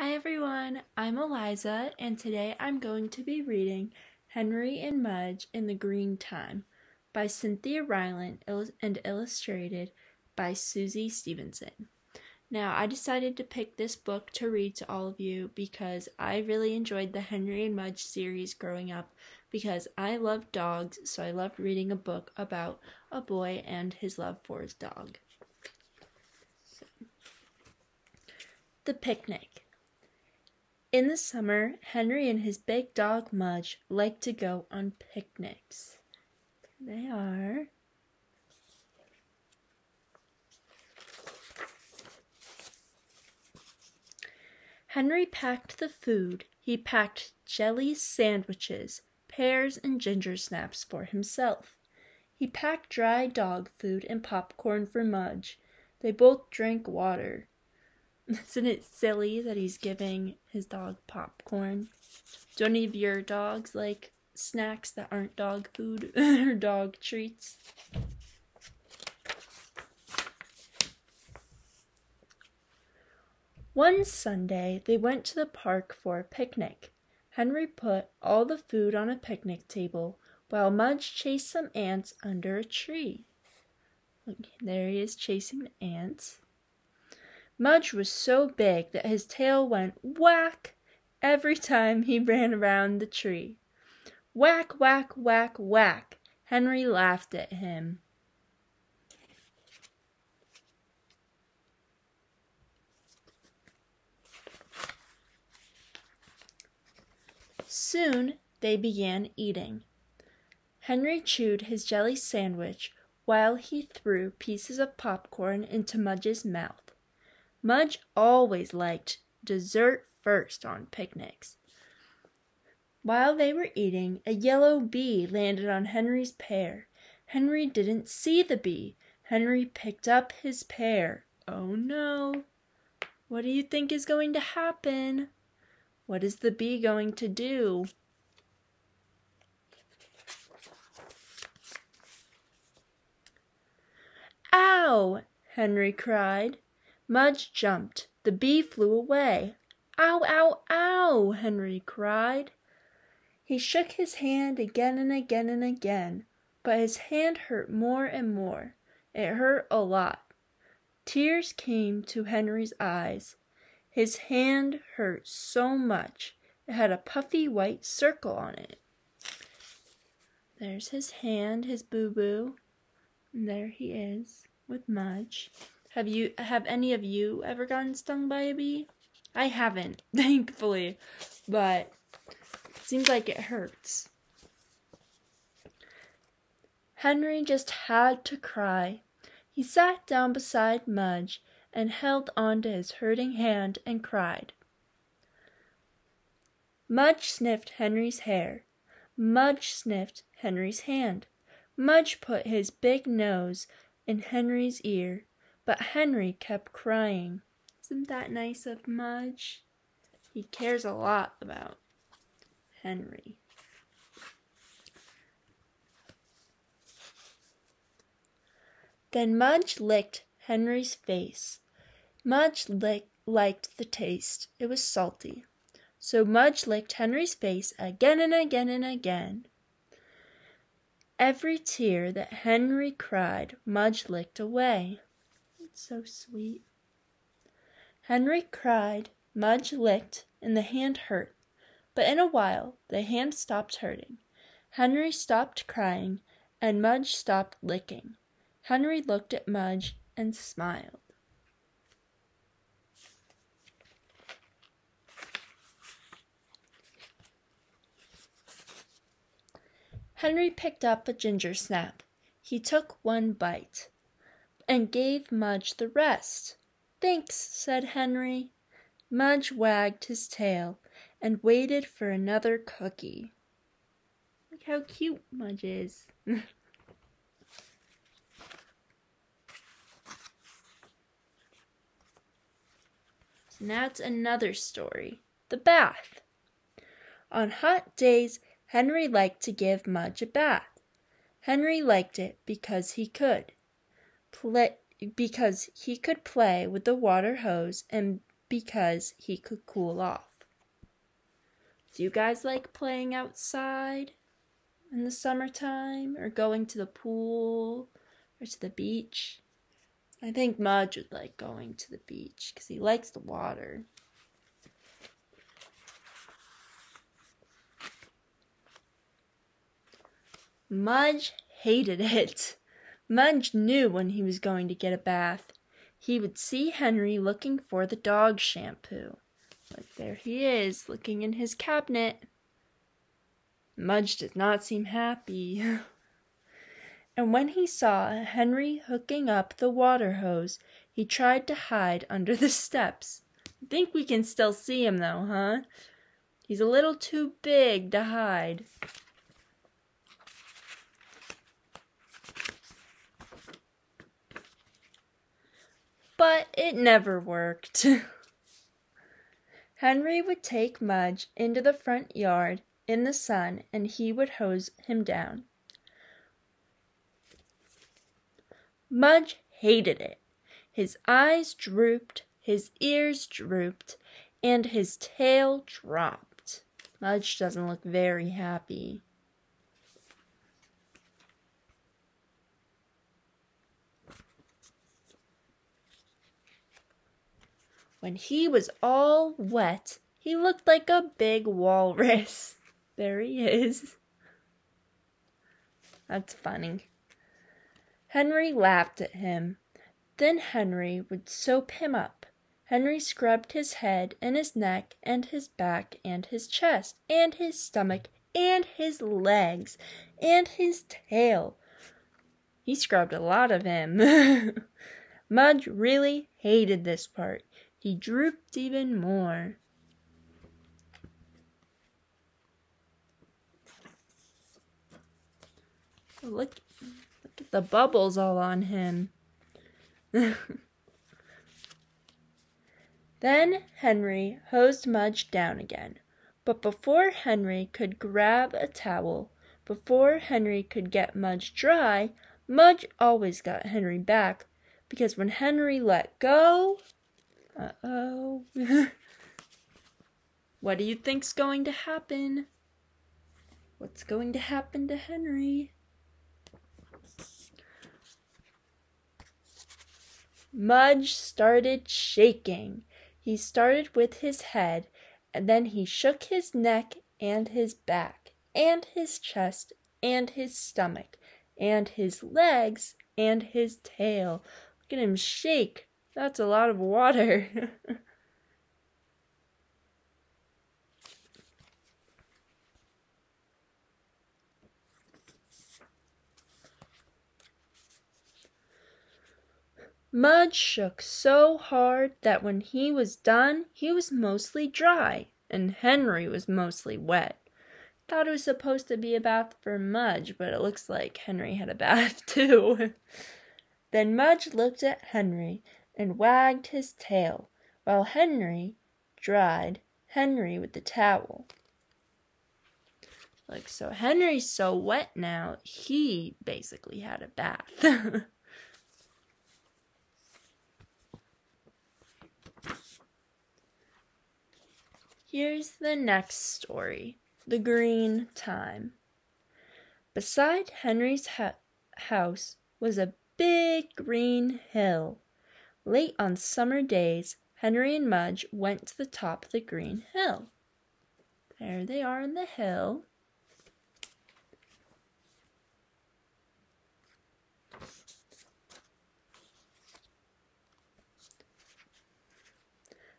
Hi everyone, I'm Eliza, and today I'm going to be reading Henry and Mudge in the Green Time by Cynthia Rylant and illustrated by Suçie Stevenson. Now, I decided to pick this book to read to all of you because I really enjoyed the Henry and Mudge series growing up because I love dogs, so I loved reading a book about a boy and his love for his dog. So. The Picnic in the summer, Henry and his big dog Mudge like to go on picnics. They are. Henry packed the food. He packed jelly sandwiches, pears, and ginger snaps for himself. He packed dry dog food and popcorn for Mudge. They both drank water. Isn't it silly that he's giving his dog popcorn? Do any of your dogs like snacks that aren't dog food or dog treats? One Sunday, they went to the park for a picnic. Henry put all the food on a picnic table while Mudge chased some ants under a tree. there he is chasing the ants. Mudge was so big that his tail went whack every time he ran around the tree. Whack, whack, whack, whack. Henry laughed at him. Soon they began eating. Henry chewed his jelly sandwich while he threw pieces of popcorn into Mudge's mouth. Mudge always liked dessert first on picnics. While they were eating, a yellow bee landed on Henry's pear. Henry didn't see the bee. Henry picked up his pear. Oh no! What do you think is going to happen? What is the bee going to do? Ow! Henry cried. Mudge jumped. The bee flew away. Ow, ow, ow! Henry cried. He shook his hand again and again and again, but his hand hurt more and more. It hurt a lot. Tears came to Henry's eyes. His hand hurt so much it had a puffy white circle on it. There's his hand, his boo boo. And there he is with Mudge. Have you have any of you ever gotten stung by a bee? I haven't, thankfully, but seems like it hurts. Henry just had to cry. He sat down beside Mudge and held on to his hurting hand and cried. Mudge sniffed Henry's hair. Mudge sniffed Henry's hand. Mudge put his big nose in Henry's ear but Henry kept crying. Isn't that nice of Mudge? He cares a lot about Henry. Then Mudge licked Henry's face. Mudge lick, liked the taste. It was salty. So Mudge licked Henry's face again and again and again. Every tear that Henry cried, Mudge licked away so sweet. Henry cried, Mudge licked, and the hand hurt. But in a while the hand stopped hurting. Henry stopped crying, and Mudge stopped licking. Henry looked at Mudge and smiled. Henry picked up a ginger snap. He took one bite and gave Mudge the rest. Thanks, said Henry. Mudge wagged his tail and waited for another cookie. Look how cute Mudge is. now it's another story. The bath. On hot days, Henry liked to give Mudge a bath. Henry liked it because he could play because he could play with the water hose and because he could cool off. Do you guys like playing outside in the summertime or going to the pool or to the beach? I think Mudge would like going to the beach because he likes the water. Mudge hated it. Mudge knew when he was going to get a bath. He would see Henry looking for the dog shampoo. But there he is, looking in his cabinet. Mudge did not seem happy. and when he saw Henry hooking up the water hose, he tried to hide under the steps. I think we can still see him though, huh? He's a little too big to hide. But it never worked. Henry would take Mudge into the front yard in the sun and he would hose him down. Mudge hated it. His eyes drooped, his ears drooped, and his tail dropped. Mudge doesn't look very happy. When he was all wet, he looked like a big walrus. There he is. That's funny. Henry laughed at him. Then Henry would soap him up. Henry scrubbed his head and his neck and his back and his chest and his stomach and his legs and his tail. He scrubbed a lot of him. Mudge really hated this part. He drooped even more. Look, look at the bubbles all on him. then Henry hosed Mudge down again. But before Henry could grab a towel, before Henry could get Mudge dry, Mudge always got Henry back because when Henry let go, uh oh. what do you think's going to happen? What's going to happen to Henry? Mudge started shaking. He started with his head, and then he shook his neck and his back, and his chest, and his stomach, and his legs, and his tail. Look at him shake. That's a lot of water. Mudge shook so hard that when he was done, he was mostly dry, and Henry was mostly wet. Thought it was supposed to be a bath for Mudge, but it looks like Henry had a bath too. then Mudge looked at Henry and wagged his tail, while Henry dried Henry with the towel. Like, so Henry's so wet now, he basically had a bath. Here's the next story The Green Time. Beside Henry's ha- house was a big green hill. Late on summer days, Henry and Mudge went to the top of the green hill. There they are on the hill.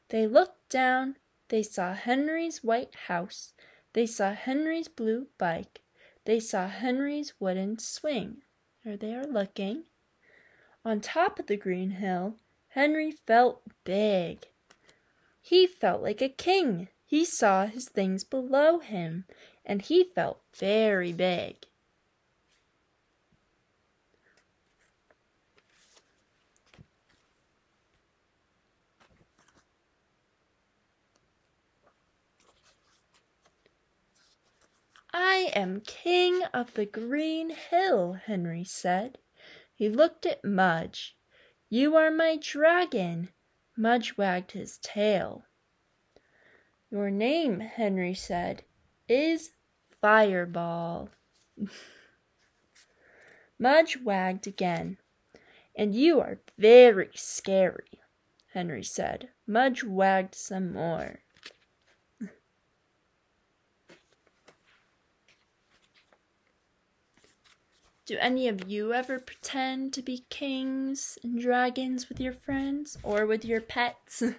They looked down. They saw Henry's white house. They saw Henry's blue bike. They saw Henry's wooden swing. There they are looking. On top of the green hill, Henry felt big. He felt like a king. He saw his things below him, and he felt very big. I am king of the green hill, Henry said. He looked at Mudge. You are my dragon. Mudge wagged his tail. Your name, Henry said, is Fireball. Mudge wagged again. And you are very scary, Henry said. Mudge wagged some more. Do any of you ever pretend to be kings and dragons with your friends or with your pets?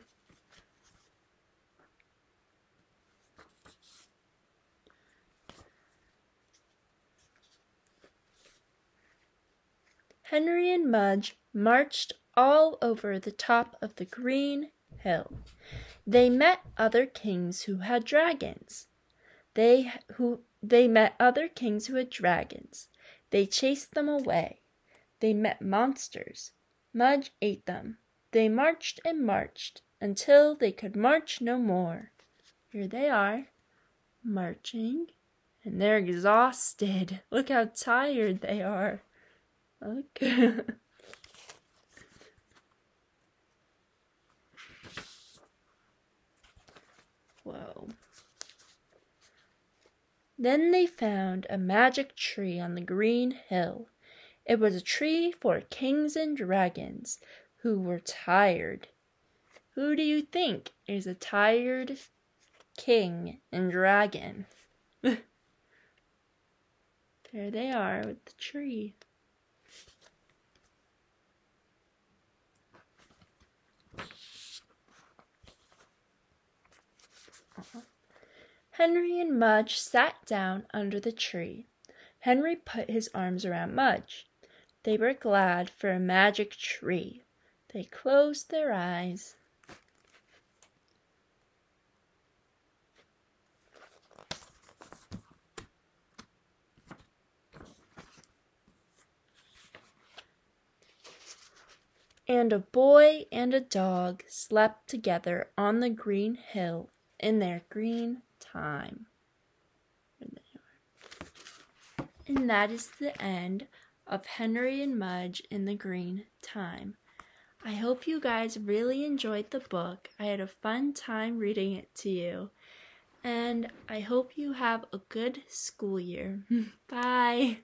Henry and Mudge marched all over the top of the green hill. They met other kings who had dragons. They who they met other kings who had dragons. They chased them away. They met monsters. Mudge ate them. They marched and marched until they could march no more. Here they are, marching, and they're exhausted. Look how tired they are. Look. Whoa. Then they found a magic tree on the green hill. It was a tree for kings and dragons who were tired. Who do you think is a tired king and dragon? there they are with the tree. Henry and Mudge sat down under the tree. Henry put his arms around Mudge. They were glad for a magic tree. They closed their eyes. And a boy and a dog slept together on the green hill in their green time. And that is the end of Henry and Mudge in the Green Time. I hope you guys really enjoyed the book. I had a fun time reading it to you. And I hope you have a good school year. Bye.